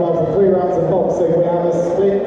them off three rounds of Hulk. So have a split.